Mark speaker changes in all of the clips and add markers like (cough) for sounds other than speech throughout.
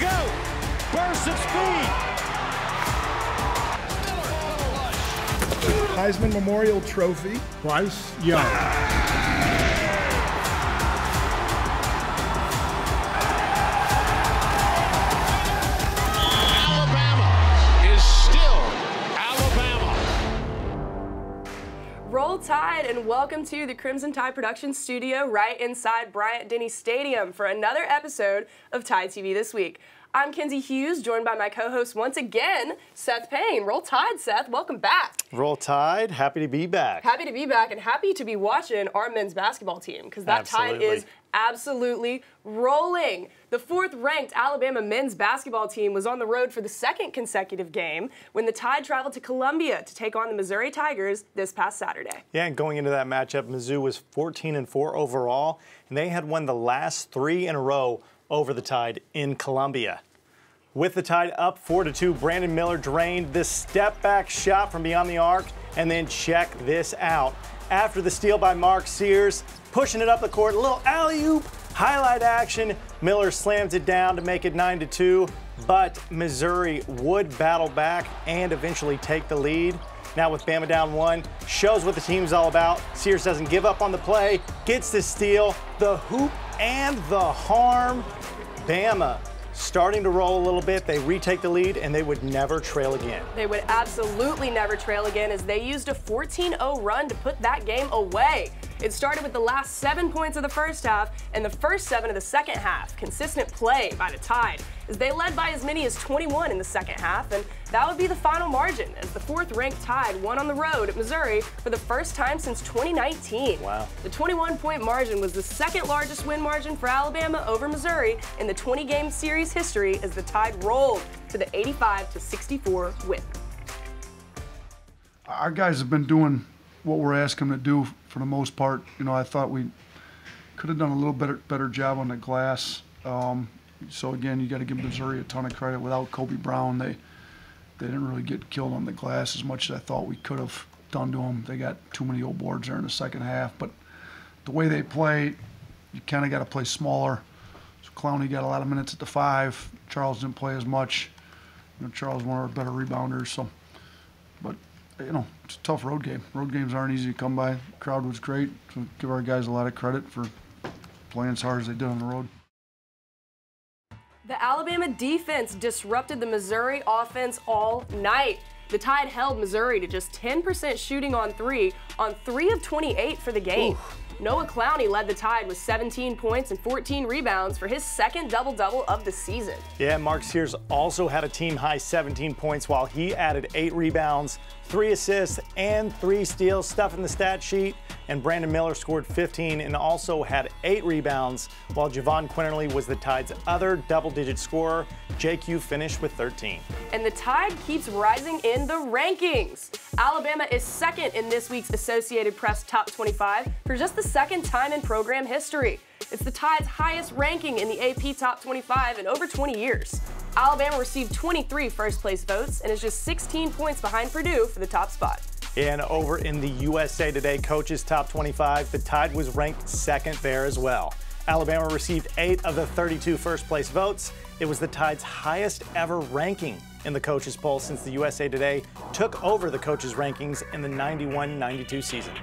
Speaker 1: go. Burst of speed.
Speaker 2: Heisman Memorial Trophy.
Speaker 3: Bryce Young.
Speaker 4: And welcome to the Crimson Tide production studio right inside Bryant Denny Stadium for another episode of Tide TV This Week. I'm Kenzie Hughes, joined by my co-host once again, Seth Payne. Roll Tide, Seth. Welcome back.
Speaker 5: Roll Tide, happy to be back.
Speaker 4: Happy to be back and happy to be watching our men's basketball team because that Tide is absolutely rolling. The fourth ranked Alabama men's basketball team was on the road for the second consecutive game when the Tide traveled to Columbia to take on the Missouri Tigers this past Saturday.
Speaker 5: Yeah, and going into that matchup, Mizzou was 14 and 4 overall, and they had won the last three in a row over the Tide in Columbia. With the Tide up 4 to 2, Brandon Miller drained this step back shot from beyond the arc, and then check this out. After the steal by Mark Sears, pushing it up the court, a little alley oop, highlight action. Miller slams it down to make it 9 to 2, but Missouri would battle back and eventually take the lead. Now with Bama down one, shows what the team's all about. Sears doesn't give up on the play, gets the steal, the hoop and the harm. Bama starting to roll a little bit. They retake the lead and they would never trail again.
Speaker 4: They would absolutely never trail again as they used a 14 0 run to put that game away. It started with the last seven points of the first half and the first seven of the second half. Consistent play by the Tide as they led by as many as 21 in the second half, and that would be the final margin as the fourth ranked Tide won on the road at Missouri for the first time since 2019.
Speaker 5: Wow.
Speaker 4: The 21 point margin was the second largest win margin for Alabama over Missouri in the 20 game series history as the Tide rolled to the 85-64 win.
Speaker 2: Our guys have been doing what we're asking them to do for the most part. You know, I thought we could have done a little better better job on the glass. Um, so again, you got to give Missouri a ton of credit. Without Kobe Brown, they they didn't really get killed on the glass as much as I thought we could have done to them. They got too many old boards there in the second half, but the way they play, you kind of got to play smaller. So Clowney got a lot of minutes at the five. Charles didn't play as much. You know, Charles one of our better rebounders. So, you know, it's a tough road game. Road games aren't easy to come by. Crowd was great. So give our guys a lot of credit for playing as hard as they did on the road.
Speaker 4: The Alabama defense disrupted the Missouri offense all night. The Tide held Missouri to just 10% shooting on three on three of 28 for the game. Noah Clowney led the Tide with 17 points and 14 rebounds for his second double double of the season.
Speaker 5: Yeah, Mark Sears also had a team high 17 points while he added eight rebounds, three assists, and three steals, stuff in the stat sheet. And Brandon Miller scored 15 and also had eight rebounds, while Javon Quinerly was the Tide's other double digit scorer. JQ finished with 13.
Speaker 4: And the Tide keeps rising in the rankings. Alabama is second in this week's Associated Press Top 25 for just the second time in program history. It's the Tide's highest ranking in the AP Top 25 in over 20 years. Alabama received 23 first place votes and is just 16 points behind Purdue for the top spot.
Speaker 5: And over in the USA Today Coaches Top 25, the Tide was ranked second there as well. Alabama received eight of the 32 first place votes. It was the Tide's highest ever ranking in the coaches poll since the USA Today took over the coaches rankings in the 91-92 season.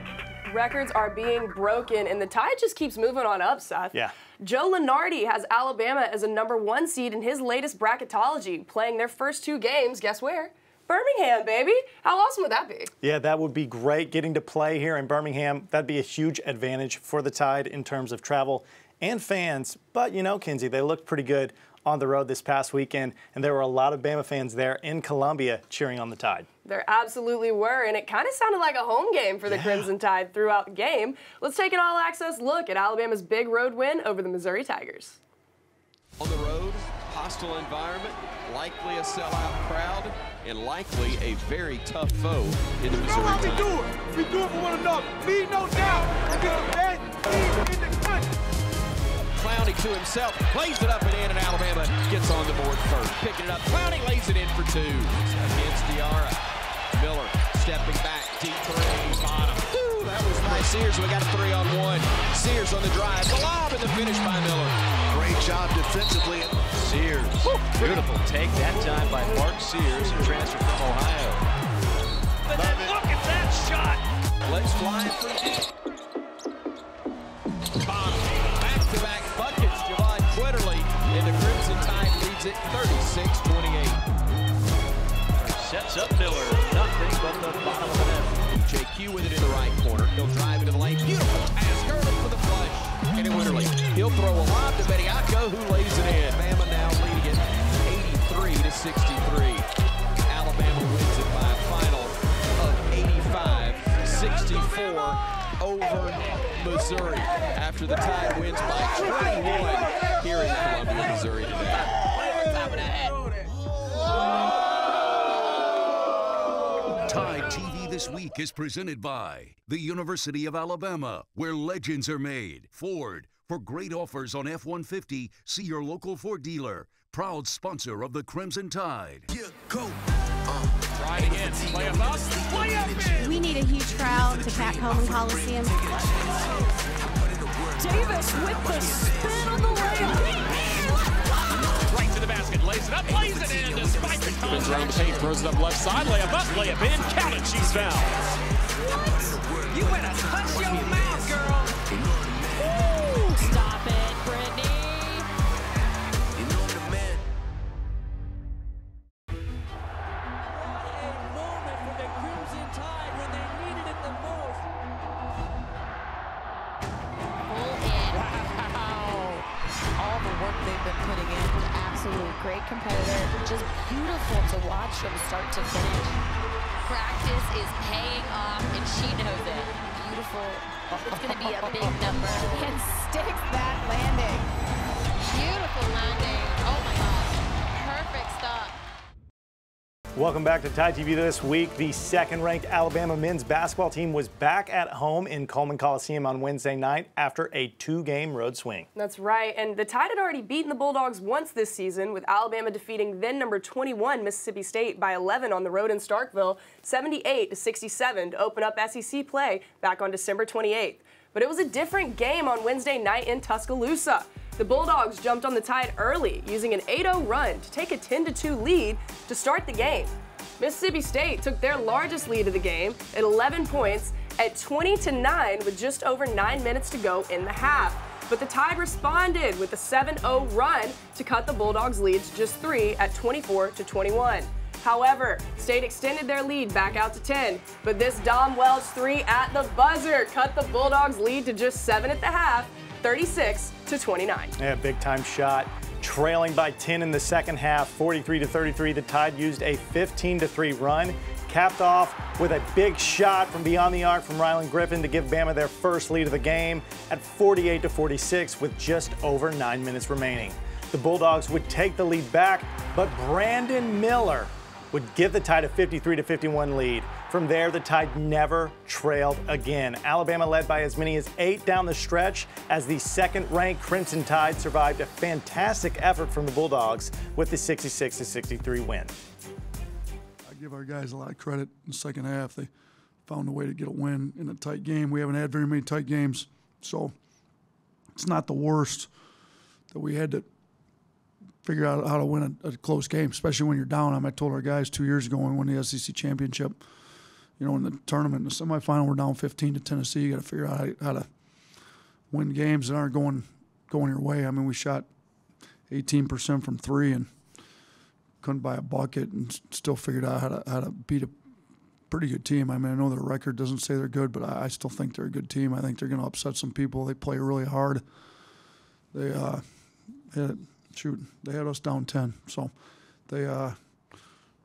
Speaker 4: Records are being broken, and the Tide just keeps moving on up, Seth.
Speaker 5: Yeah.
Speaker 4: Joe Lunardi has Alabama as a number one seed in his latest bracketology, playing their first two games. Guess where? Birmingham, baby. How awesome would that be?
Speaker 5: Yeah, that would be great getting to play here in Birmingham. That'd be a huge advantage for the Tide in terms of travel and fans. But you know, Kinsey, they looked pretty good on the road this past weekend, and there were a lot of Bama fans there in Columbia cheering on the Tide.
Speaker 4: There absolutely were, and it kind of sounded like a home game for the
Speaker 5: Yeah.
Speaker 4: Crimson Tide throughout the game. Let's take an all access look at Alabama's big road win over the Missouri Tigers.
Speaker 6: On the road, hostile environment, likely a sellout crowd, and likely a very tough foe in the Missouri You know
Speaker 1: how we do it. We do it for one another. Leave no doubt against the best team in the country.
Speaker 6: Clowney to himself, plays it up and in, and Alabama gets on the board first. Picking it up, Clowney lays it in for two against Diarra. Miller stepping back, deep three, bottom. Ooh, that was by Sears. We got three on one. Sears on the drive. The lob and the finish by Miller.
Speaker 7: Great job defensively.
Speaker 8: Sears. Beautiful take that time by Mark Sears, who transferred from Ohio.
Speaker 9: But then look at that shot.
Speaker 6: Let's fly for 36-28.
Speaker 8: Sets up Miller. Nothing but the bottom of the net.
Speaker 6: JQ with it in the right corner. He'll drive into the lane. Beautiful pass. Hurley for the flush. And Quinerly. He'll throw a lob to Bediako, who lays it in. Bama now leading it 83 to 63. Alabama wins it by a final of 85-64 over Missouri after the Tide wins by 21 here in Columbia, Missouri today.
Speaker 10: Tide TV This Week is presented by the University of Alabama, where legends are made. Ford, for great offers on F 150, see your local Ford dealer. Proud sponsor of the Crimson Tide.
Speaker 9: Uh, Try it again. Play up up. Play up.
Speaker 11: We need a huge crowd to pack Coleman Coliseum.
Speaker 9: Davis with the spin on the layup. Right to the basket. Lays it up. Lays it in despite the contact. Spins around the paint. Throws it up left side. Layup up. Layup in. Count it. She's fouled. What? You better hush your mouth,
Speaker 5: Welcome back to Tide TV this week. The second ranked Alabama men's basketball team was back at home in Coleman Coliseum on Wednesday night after a two game road swing.
Speaker 4: That's right. And the Tide had already beaten the Bulldogs once this season, with Alabama defeating then number 21 Mississippi State by 11 on the road in Starkville, 78 to 67 to open up SEC play back on December 28th. But it was a different game on Wednesday night in Tuscaloosa. The Bulldogs jumped on the Tide early, using an 8-0 run to take a 10-2 lead to start the game. Mississippi State took their largest lead of the game at 11 points at 20 to 9 with just over 9 minutes to go in the half. But the Tide responded with a 7-0 run to cut the Bulldogs' lead to just 3 at 24 to 21. However, State extended their lead back out to 10, but this Dom Welch 3 at the buzzer cut the Bulldogs' lead to just 7 at the half, 36 to 29.
Speaker 5: Yeah, big time shot. Trailing by 10 in the second half, 43 to 33, the Tide used a 15 to 3 run, capped off with a big shot from beyond the arc from Rylan Griffin to give Bama their first lead of the game at 48 to 46 with just over 9 minutes remaining. The Bulldogs would take the lead back, but Brandon Miller would give the Tide a 53 to 51 lead. From there, the Tide never trailed again. Alabama led by as many as eight down the stretch as the second-ranked Crimson Tide survived a fantastic effort from the Bulldogs with the 66 to 63 win.
Speaker 2: I give our guys a lot of credit in the second half. They found a way to get a win in a tight game. We haven't had very many tight games, so it's not the worst that we had to figure out how to win a, a close game, especially when you're down. I, I told our guys two years ago when we won the SEC championship, you know, in the tournament, in the semifinal, we're down 15 to Tennessee. You got to figure out how, how to win games that aren't going going your way. I mean, we shot 18% from three and couldn't buy a bucket, and still figured out how to how to beat a pretty good team. I mean, I know their record doesn't say they're good, but I, I still think they're a good team. I think they're going to upset some people. They play really hard. They uh, shoot, they had us down 10, so they uh,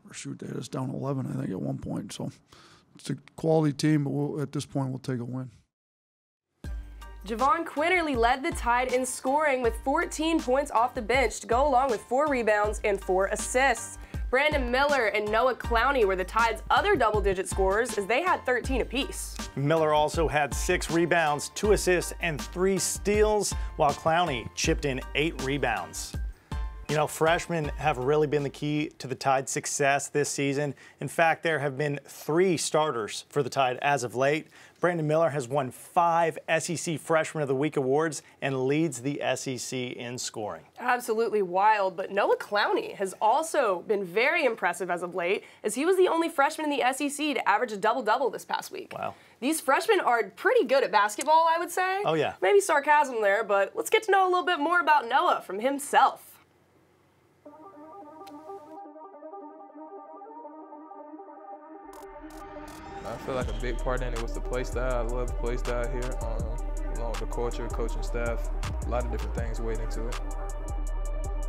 Speaker 2: or shoot, they had us down 11, I think, at one point. So it's a quality team, but we'll, at this point, we'll take a win.
Speaker 4: Javon Quinerly led the Tide in scoring with 14 points off the bench to go along with four rebounds and four assists. Brandon Miller and Noah Clowney were the Tide's other double-digit scorers as they had 13 apiece.
Speaker 5: Miller also had six rebounds, two assists, and three steals, while Clowney chipped in eight rebounds. You know, freshmen have really been the key to the Tide's success this season. In fact, there have been three starters for the Tide as of late. Brandon Miller has won five SEC Freshman of the Week awards and leads the SEC in scoring.
Speaker 4: Absolutely wild, but Noah Clowney has also been very impressive as of late, as he was the only freshman in the SEC to average a double-double this past week.
Speaker 5: Wow.
Speaker 4: These freshmen are pretty good at basketball, I would say.
Speaker 5: Oh, yeah.
Speaker 4: Maybe sarcasm there, but let's get to know a little bit more about Noah from himself.
Speaker 12: I feel like a big part in it was the play style. I love the play style here, um, along with the culture, coaching staff. A lot of different things went into it.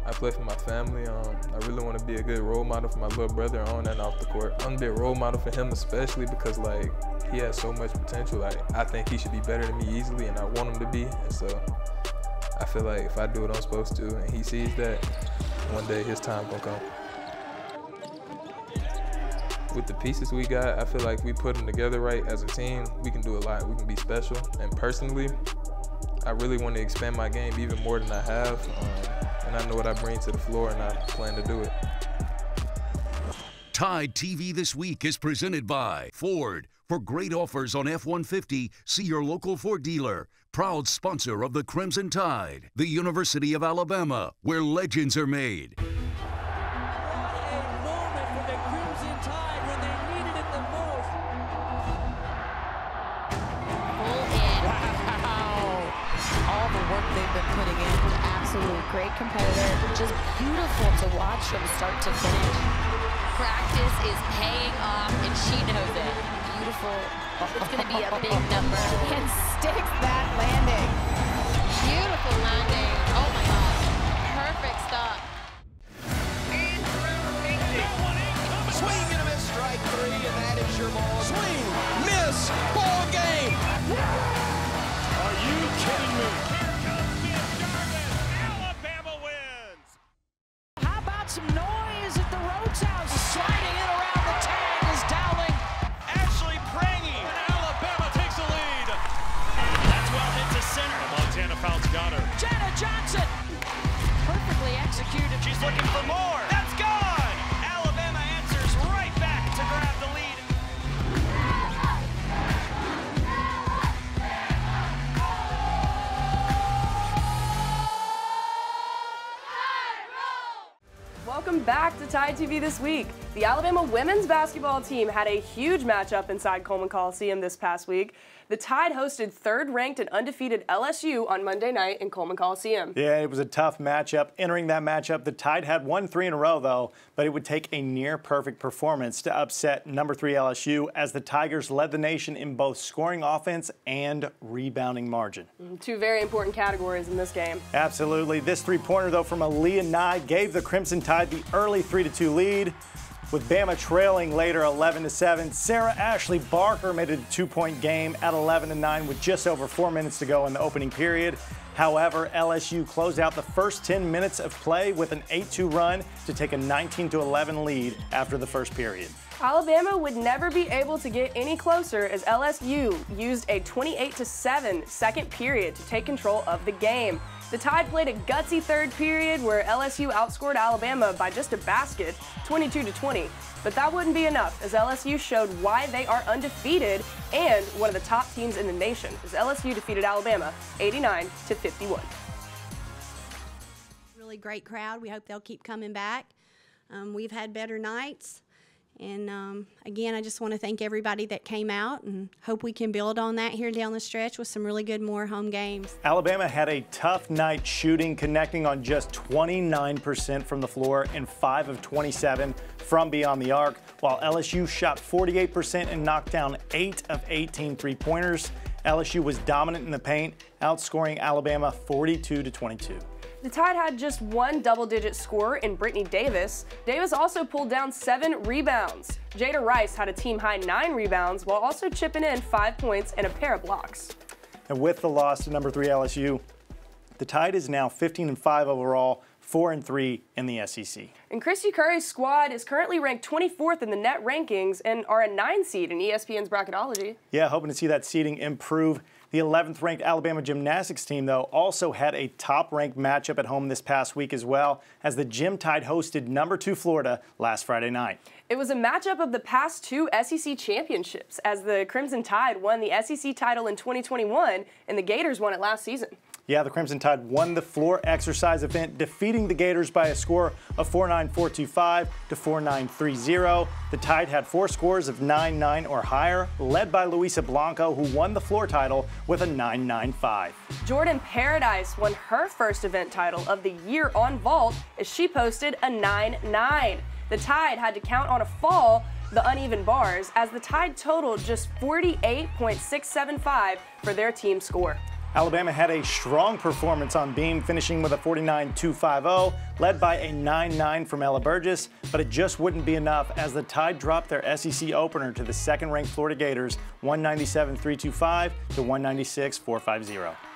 Speaker 12: I play for my family. Um, I really want to be a good role model for my little brother on and off the court. I want to be a role model for him especially because like he has so much potential. Like I think he should be better than me easily, and I want him to be. And so I feel like if I do what I'm supposed to, and he sees that, one day his time gonna come with the pieces we got, I feel like we put them together right as a team, we can do a lot. We can be special. And personally, I really want to expand my game even more than I have. Um, and I know what I bring to the floor, and I plan to do it.
Speaker 10: Tide TV This Week is presented by Ford. For great offers on F 150, see your local Ford dealer. Proud sponsor of the Crimson Tide, the University of Alabama, where legends are made.
Speaker 13: Great competitor. Just beautiful to watch from start to finish.
Speaker 11: Practice is paying off, and she knows it.
Speaker 13: Beautiful.
Speaker 11: It's going to be a big number. (laughs)
Speaker 13: And sticks that landing.
Speaker 11: Beautiful landing. Oh, my gosh. Perfect stop.
Speaker 14: Johnson. Perfectly executed.
Speaker 9: She's looking for more. That's gone. Alabama answers right back to grab the lead.
Speaker 4: Welcome back to Tide TV this week. The Alabama women's basketball team had a huge matchup inside Coleman Coliseum this past week. The Tide hosted third-ranked and undefeated LSU on Monday night in Coleman Coliseum.
Speaker 5: Yeah, it was a tough matchup. Entering that matchup, the Tide had won three in a row, though, but it would take a near-perfect performance to upset number three LSU as the Tigers led the nation in both scoring offense and rebounding margin.
Speaker 4: Mm, two very important categories in this game.
Speaker 5: Absolutely. This three-pointer, though, from Aaliyah Nye gave the Crimson Tide the early 3-2 lead. With Bama trailing later 11 to 7, Sarah Ashley Barker made it a two-point game at 11 to 9 with just over four minutes to go in the opening period. However, LSU closed out the first 10 minutes of play with an 8-2 run to take a 19-11 lead after the first period.
Speaker 4: Alabama would never be able to get any closer as LSU used a 28-7 second period to take control of the game. The Tide played a gutsy third period where LSU outscored Alabama by just a basket, 22 to 20. But that wouldn't be enough as LSU showed why they are undefeated and one of the top teams in the nation as LSU defeated Alabama 89 to 51.
Speaker 15: Really great crowd. We hope they'll keep coming back. Um, we've had better nights. And um, again, I just want to thank everybody that came out and hope we can build on that here down the stretch with some really good more home games.
Speaker 5: Alabama had a tough night shooting, connecting on just 29% from the floor and 5 of 27 from beyond the arc, while LSU shot 48% and knocked down 8 of 18 three pointers. LSU was dominant in the paint, outscoring Alabama 42 to 22.
Speaker 4: The Tide had just one double-digit scorer in Brittany Davis. Davis also pulled down seven rebounds. Jada Rice had a team-high nine rebounds while also chipping in five points and a pair of blocks.
Speaker 5: And with the loss to number three LSU, the Tide is now 15 and 5 overall, 4 and 3 in the SEC.
Speaker 4: And Kristy Curry's squad is currently ranked 24th in the net rankings and are a 9 seed in ESPN's bracketology.
Speaker 5: Yeah, hoping to see that seeding improve. The 11th ranked Alabama gymnastics team, though, also had a top ranked matchup at home this past week as well, as the Gym Tide hosted number two Florida last Friday night.
Speaker 4: It was a matchup of the past two SEC championships, as the Crimson Tide won the SEC title in 2021 and the Gators won it last season.
Speaker 5: Yeah, the Crimson Tide won the floor exercise event, defeating the Gators by a score of 4-9-4-2-5 to 4-9-3-0. The Tide had four scores of 9-9 or higher, led by Luisa Blanco, who won the floor title with a 9-9-5.
Speaker 4: Jordan Paradise won her first event title of the year on vault as she posted a 9-9. The Tide had to count on a fall the uneven bars as the Tide totaled just 48.675 for their team score.
Speaker 5: Alabama had a strong performance on beam, finishing with a 49-250, led by a 9-9 from Ella Burgess, but it just wouldn't be enough as the Tide dropped their SEC opener to the second-ranked Florida Gators, 197-325 to 196-450
Speaker 16: it was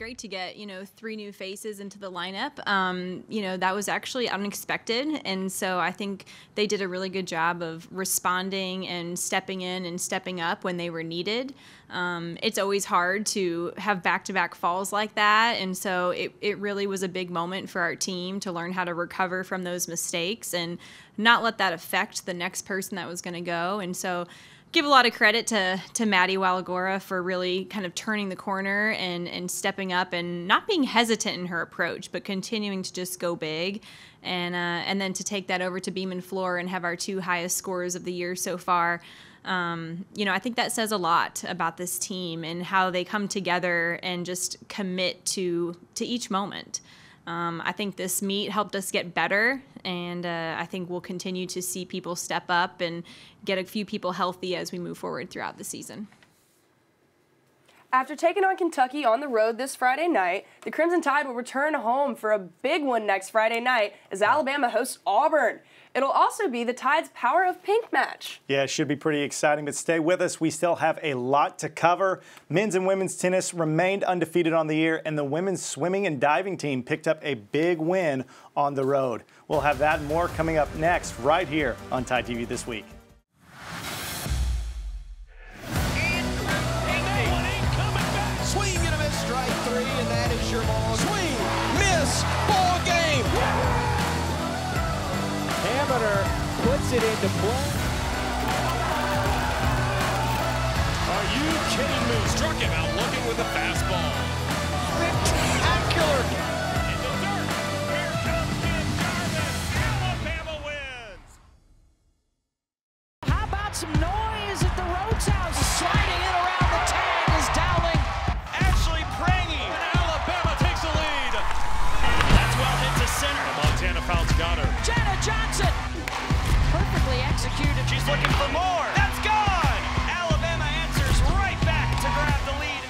Speaker 16: great to get you know three new faces into the lineup. Um, you know that was actually unexpected, and so I think they did a really good job of responding and stepping in and stepping up when they were needed. Um, it's always hard to have back-to-back falls like that, and so it it really was a big moment for our team to learn how to recover from those mistakes and not let that affect the next person that was going to go. And so give a lot of credit to to Mati Waligora for really kind of turning the corner and and stepping up and not being hesitant in her approach, but continuing to just go big, and uh, and then to take that over to Beam and Floor and have our two highest scores of the year so far. Um, you know, I think that says a lot about this team and how they come together and just commit to to each moment. Um, I think this meet helped us get better, and uh, I think we'll continue to see people step up and get a few people healthy as we move forward throughout the season.
Speaker 4: After taking on Kentucky on the road this Friday night, the Crimson Tide will return home for a big one next Friday night as Alabama hosts Auburn. It'll also be the Tide's Power of Pink match.
Speaker 5: Yeah, it should be pretty exciting, but stay with us. We still have a lot to cover. Men's and women's tennis remained undefeated on the year, and the women's swimming and diving team picked up a big win on the road. We'll have that and more coming up next, right here on Tide TV This Week.
Speaker 9: Puts it into play. Are you kidding me? Struck him out looking with a fastball.
Speaker 14: Spectacular.
Speaker 9: Looking for more. That's gone. Alabama answers right back to grab the lead.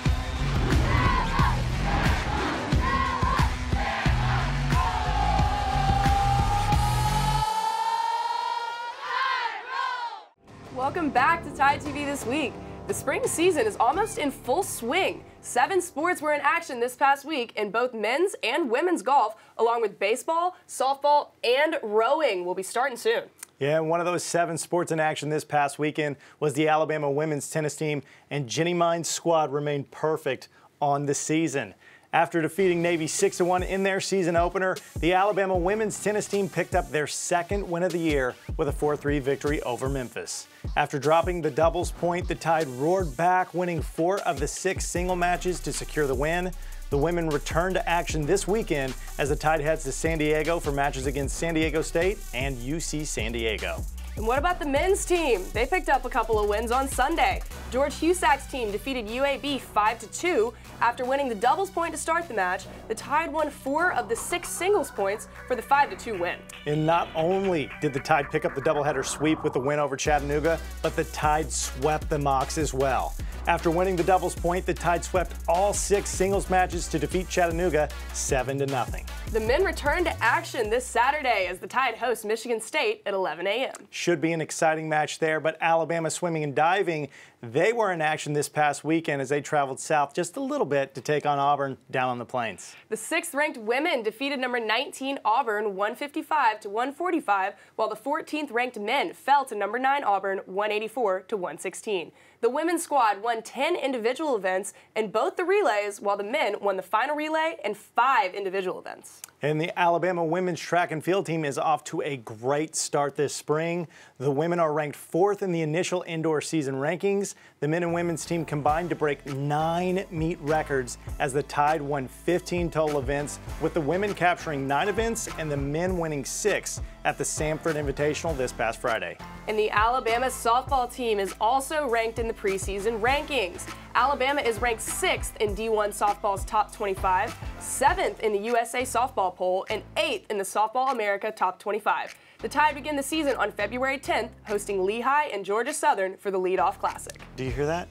Speaker 4: Welcome back to Tide TV this week. The spring season is almost in full swing. Seven sports were in action this past week in both men's and women's golf, along with baseball, softball, and rowing. We'll be starting soon.
Speaker 5: Yeah, and one of those seven sports in action this past weekend was the Alabama women's tennis team, and Jenny Mainz's squad remained perfect on the season. After defeating Navy 6-1 in their season opener, the Alabama women's tennis team picked up their second win of the year with a 4-3 victory over Memphis. After dropping the doubles point, the Tide roared back, winning four of the six single matches to secure the win. The women return to action this weekend as the Tide heads to San Diego for matches against San Diego State and UC San Diego.
Speaker 4: And what about the men's team? They picked up a couple of wins on Sunday. George Husack's team defeated UAB 5-2 after winning the doubles point to start the match. The Tide won four of the six singles points for the 5-2 win.
Speaker 5: And not only did the Tide pick up the doubleheader sweep with the win over Chattanooga, but the Tide swept the Mocs as well. After winning the doubles point, the Tide swept all six singles matches to defeat Chattanooga 7 to nothing.
Speaker 4: The men return to action this Saturday as the Tide host Michigan State at 11 a.m.
Speaker 5: Should be an exciting match there, but Alabama swimming and diving, they were in action this past weekend as they traveled south just a little bit to take on Auburn down on the plains.
Speaker 4: The sixth ranked women defeated number 19 Auburn 155 to 145, while the 14th ranked men fell to number 9 Auburn 184 to 116. The women's squad won 10 individual events in both the relays, while the men won the final relay and five individual events.
Speaker 5: And the Alabama women's track and field team is off to a great start this spring. The women are ranked fourth in the initial indoor season rankings. The men and women's team combined to break nine meet records as the Tide won 15 total events, with the women capturing nine events and the men winning six at the Samford Invitational this past Friday.
Speaker 4: And the Alabama softball team is also ranked in the preseason rankings. Alabama is ranked sixth in D1 softball's top 25, seventh in the USA softball poll, and eighth in the Softball America top 25. The Tide begin the season on February 10th, hosting Lehigh and Georgia Southern for the leadoff classic.
Speaker 5: Do you hear that?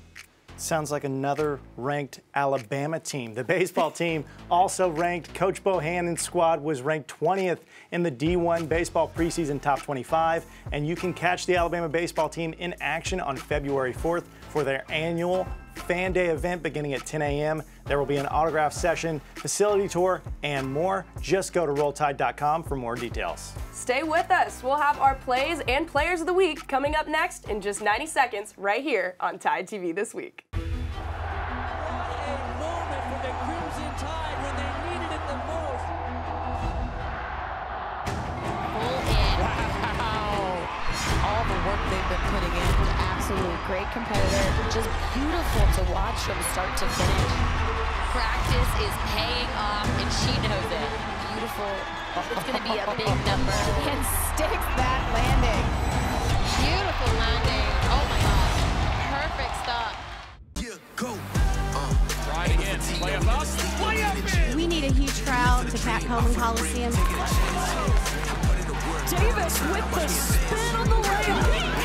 Speaker 5: Sounds like another ranked Alabama team. The baseball (laughs) team also ranked. Coach Bohannon's squad was ranked 20th in the D1 baseball preseason top 25. And you can catch the Alabama baseball team in action on February 4th for their annual Fan Day event beginning at 10 a.m. There will be an autograph session, facility tour, and more. Just go to rolltide.com for more details.
Speaker 4: Stay with us. We'll have our plays and players of the week coming up next in just 90 seconds right here on Tide TV this week.
Speaker 13: they've been putting in. Absolute great competitor. Just beautiful to watch from start to finish.
Speaker 11: Practice is paying off, and she knows it.
Speaker 13: Beautiful.
Speaker 11: It's going to be a big number. (laughs)
Speaker 13: And sticks that landing.
Speaker 11: Beautiful landing. Oh my gosh. Perfect stop.
Speaker 9: Try it again. Play up up. Play up in.
Speaker 15: We need a huge crowd to Pat Coleman Coliseum.
Speaker 14: Davis with the spin on the layup.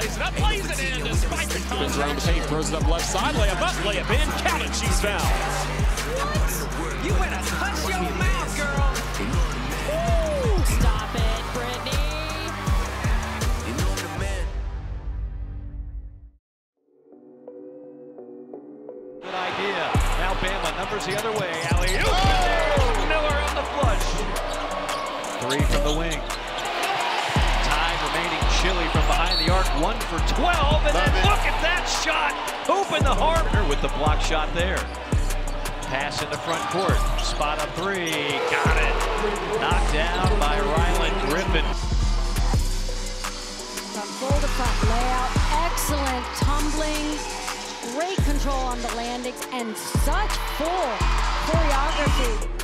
Speaker 9: Lays it up, lays it in despite the Spins around the paint, throws it up left side, layup up, layup in, count it, she's fouled.
Speaker 14: What? You better hush your mouth, girl.
Speaker 13: Ooh, stop it, Brittany.
Speaker 8: Good idea. Now Bama numbers the other way. Alley oop. Oh! Miller on the flush. Three from the wing. One for 12. And then look at that shot. Open the harbor with the block shot there. Pass in the front court. Spot up three. Got it. Knocked down by Rylan Griffin.
Speaker 13: From full to front layout. Excellent tumbling. Great control on the landings and such full choreography.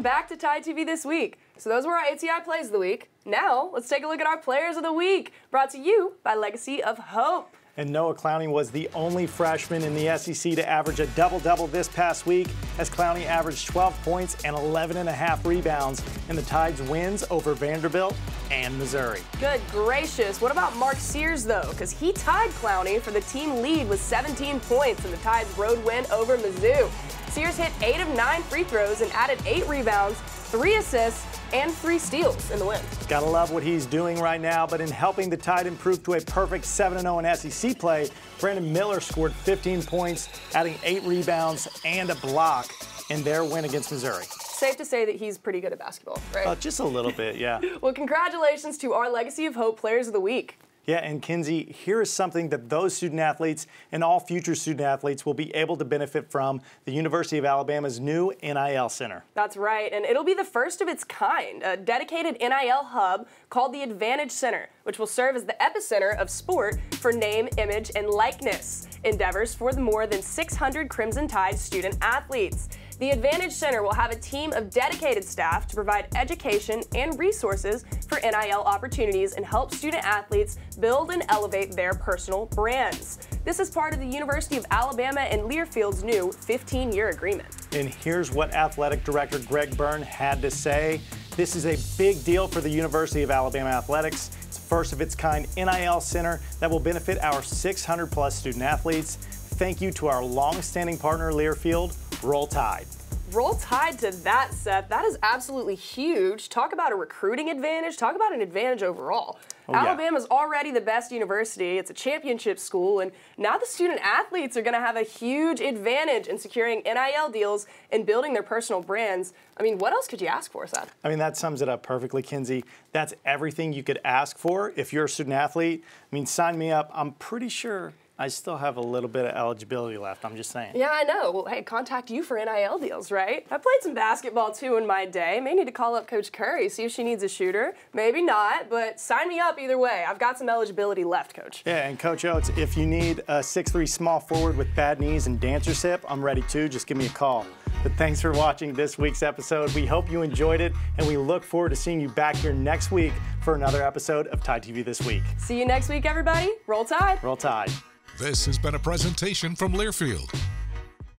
Speaker 4: Welcome back to Tide TV this week. So those were our ATI plays of the week. Now let's take a look at our players of the week, brought to you by Legacy of Hope.
Speaker 5: And Noah Clowney was the only freshman in the SEC to average a double-double this past week, as Clowney averaged 12 points and 11 and a half rebounds in the Tide's wins over Vanderbilt and Missouri.
Speaker 4: Good gracious. What about Mark Sears, though? Because he tied Clowney for the team lead with 17 points in the Tide's road win over Mizzou. Sears hit 8 of 9 free throws and added 8 rebounds, 3 assists, and 3 steals in the win.
Speaker 5: Gotta love what he's doing right now, but in helping the Tide improve to a perfect 7-0 in SEC play, Brandon Miller scored 15 points, adding 8 rebounds and a block in their win against Missouri.
Speaker 4: Safe to say that he's pretty good at basketball, right?
Speaker 5: Uh, just a little bit, yeah. (laughs)
Speaker 4: well, congratulations to our Legacy of Hope players of the week.
Speaker 5: Yeah, and Kinsey, here is something that those student athletes and all future student athletes will be able to benefit from the University of Alabama's new NIL Center.
Speaker 4: That's right, and it'll be the first of its kind, a dedicated NIL hub called the Advantage Center, which will serve as the epicenter of sport for name, image, and likeness endeavors for the more than 600 Crimson Tide student athletes. The Advantage Center will have a team of dedicated staff to provide education and resources for NIL opportunities and help student athletes build and elevate their personal brands. This is part of the University of Alabama and Learfield's new 15 year agreement.
Speaker 5: And here's what Athletic Director Greg Byrne had to say. This is a big deal for the University of Alabama Athletics. It's first of its kind NIL center that will benefit our 600 plus student athletes. Thank you to our long-standing partner Learfield. Roll Tide.
Speaker 4: Roll Tide to that, Seth. That is absolutely huge. Talk about a recruiting advantage. Talk about an advantage overall.
Speaker 5: Oh, yeah.
Speaker 4: Alabama's already the best university. It's a championship school, and now the student athletes are going to have a huge advantage in securing NIL deals and building their personal brands. I mean, what else could you ask for, Seth?
Speaker 5: I mean, that sums it up perfectly, Kinsey. That's everything you could ask for if you're a student athlete. I mean, sign me up. I'm pretty sure I still have a little bit of eligibility left. I'm just saying.
Speaker 4: Yeah, I know. Well, hey, contact you for NIL deals, right? I played some basketball too in my day. May need to call up Coach Curry, see if she needs a shooter. Maybe not, but sign me up either way. I've got some eligibility left, Coach.
Speaker 5: Yeah, and Coach Oats, if you need a 6'3 small forward with bad knees and dancer's hip, I'm ready too. Just give me a call. But thanks for watching this week's episode. We hope you enjoyed it, and we look forward to seeing you back here next week for another episode of Tide TV This Week.
Speaker 4: See you next week, everybody. Roll Tide.
Speaker 5: Roll Tide.
Speaker 17: This has been a presentation from Learfield,